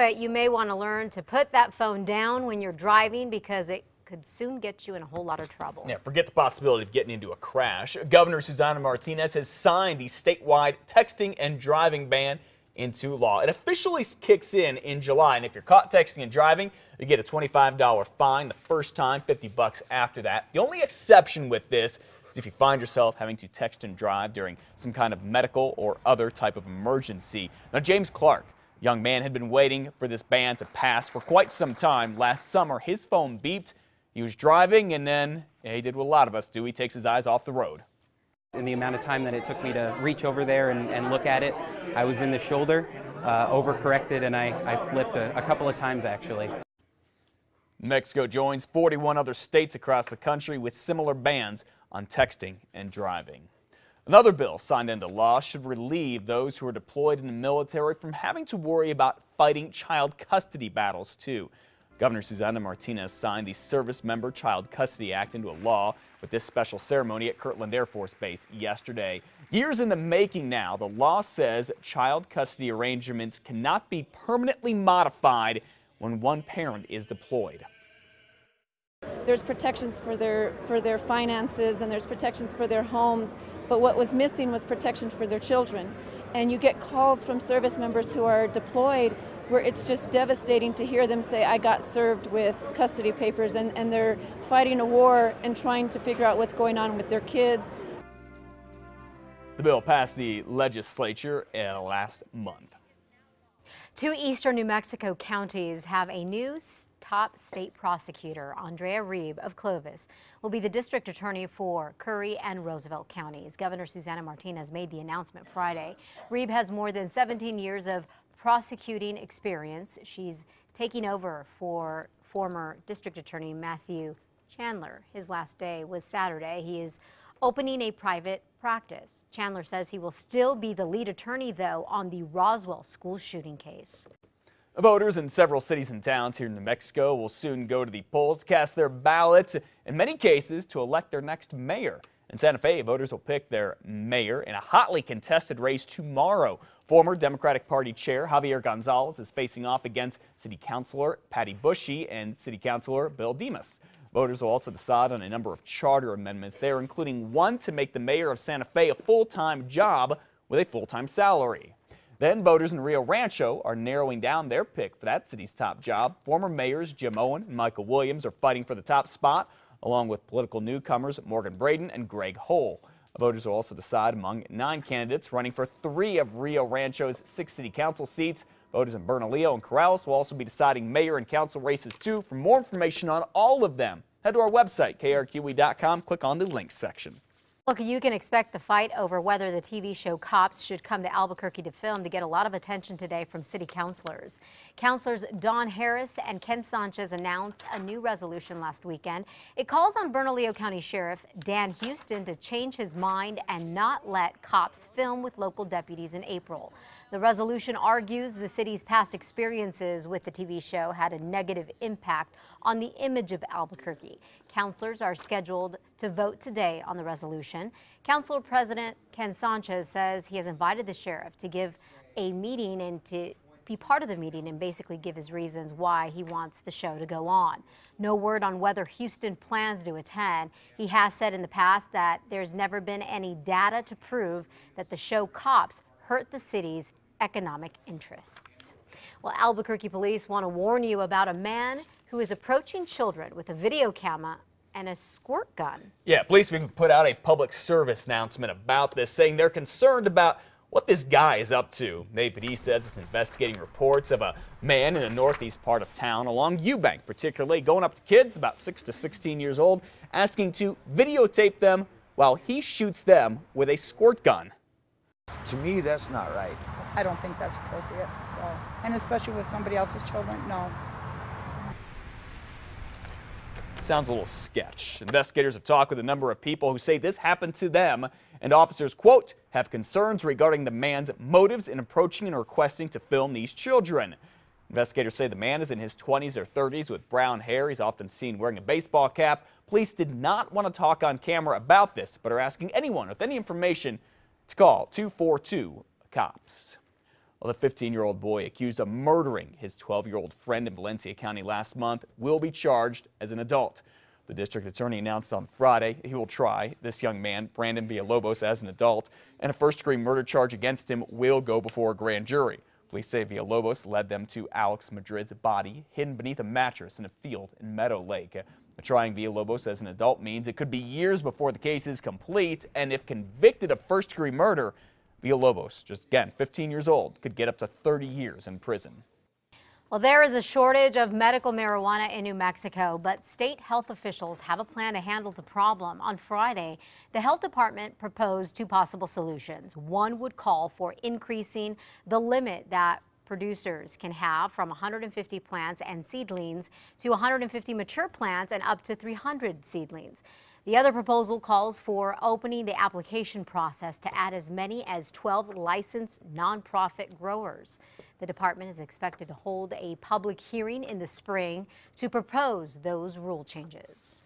But you may want to learn to put that phone down when you're driving because it could soon get you in a whole lot of trouble. Yeah, forget the possibility of getting into a crash. Governor Susana Martinez has signed the statewide texting and driving ban into law. It officially kicks in in July, and if you're caught texting and driving, you get a $25 fine the first time, 50 bucks after that. The only exception with this is if you find yourself having to text and drive during some kind of medical or other type of emergency. Now, James Clark Young man had been waiting for this ban to pass for quite some time. Last summer, his phone beeped. He was driving, and then he did what a lot of us do. He takes his eyes off the road. In the amount of time that it took me to reach over there and, and look at it, I was in the shoulder, uh, overcorrected, and I, I flipped a, a couple of times actually. Mexico joins 41 other states across the country with similar bans on texting and driving. Another bill signed into law should relieve those who are deployed in the military from having to worry about fighting child custody battles, too. Governor Susana Martinez signed the Service Member Child Custody Act into a law with this special ceremony at Kirtland Air Force Base yesterday. Years in the making now, the law says child custody arrangements cannot be permanently modified when one parent is deployed. There's protections for their for their finances and there's protections for their homes, but what was missing was protection for their children. And you get calls from service members who are deployed where it's just devastating to hear them say, I got served with custody papers, and, and they're fighting a war and trying to figure out what's going on with their kids. The bill passed the legislature uh, last month. Two eastern New Mexico counties have a new top state prosecutor, Andrea Reeb of Clovis, will be the district attorney for Curry and Roosevelt counties. Governor Susana Martinez made the announcement Friday. Reeb has more than 17 years of prosecuting experience. She's taking over for former district attorney Matthew Chandler. His last day was Saturday. He is opening a private practice. Chandler says he will still be the lead attorney, though, on the Roswell school shooting case. Voters in several cities and towns here in New Mexico will soon go to the polls to cast their ballots, in many cases to elect their next mayor. In Santa Fe, voters will pick their mayor in a hotly contested race tomorrow. Former Democratic Party Chair Javier Gonzales is facing off against City Councilor Patti Bushee and City Councilor Bill Dimas. Voters will also decide on a number of charter amendments there, including one to make the mayor of Santa Fe a full-time job with a full-time salary. Then voters in Rio Rancho are narrowing down their pick for that city's top job. Former mayors Jim Owen and Michael Williams are fighting for the top spot, along with political newcomers Morgan Braden and Gregg Hull. Voters will also decide among nine candidates running for three of Rio Rancho's six city council seats. Voters in Bernalillo and Corrales will also be deciding mayor and council races too. For more information on all of them, head to our website, krqe.com, click on the links section. Look, you can expect the fight over whether the TV show Cops should come to Albuquerque to film to get a lot of attention today from city councilors. Councilors Don Harris and Ken Sanchez announced a new resolution last weekend. It calls on Bernalillo County Sheriff Dan Houston to change his mind and not let cops film with local deputies in April. The resolution argues the city's past experiences with the TV show had a negative impact on the image of Albuquerque. Councilors are scheduled to vote today on the resolution. Council President Ken Sanchez says he has invited the sheriff to give a meeting and to be part of the meeting and basically give his reasons why he wants the show to go on. No word on whether Houston plans to attend. He has said in the past that there's never been any data to prove that the show Cops hurt the city's economic interests. Well, Albuquerque police want to warn you about a man who is approaching children with a video camera and a squirt gun. Yeah, police have put out a public service announcement about this, saying they're concerned about what this guy is up to. APD says it's investigating reports of a man in the northeast part of town along Eubank, particularly going up to kids about 6 to 16 years old, asking to videotape them while he shoots them with a squirt gun. To me, that's not right. I don't think that's appropriate. So, and especially with somebody else's children, no. Sounds a little sketch. Investigators have talked with a number of people who say this happened to them, and officers, quote, have concerns regarding the man's motives in approaching and requesting to film these children. Investigators say the man is in his 20s or 30s with brown hair. He's often seen wearing a baseball cap. Police did not want to talk on camera about this, but are asking anyone with any information to call 242 cops. Well, the 15 year old boy accused of murdering his 12 year old friend in Valencia County last month will be charged as an adult. The district attorney announced on Friday he will try this young man, Brandon Villalobos, as an adult, and a first degree murder charge against him will go before a grand jury. Police say Villalobos led them to Alex Madrid's body hidden beneath a mattress in a field in Meadow Lake. Trying Villalobos as an adult means it could be years before the case is complete, and if convicted of first degree murder, Villalobos, just again 15 years old, could get up to 30 years in prison. Well, there is a shortage of medical marijuana in New Mexico, but state health officials have a plan to handle the problem. On Friday, the health department proposed two possible solutions. One would call for increasing the limit that producers can have from 150 plants and seedlings to 150 mature plants and up to 300 seedlings. The other proposal calls for opening the application process to add as many as 12 licensed nonprofit growers. The department is expected to hold a public hearing in the spring to propose those rule changes.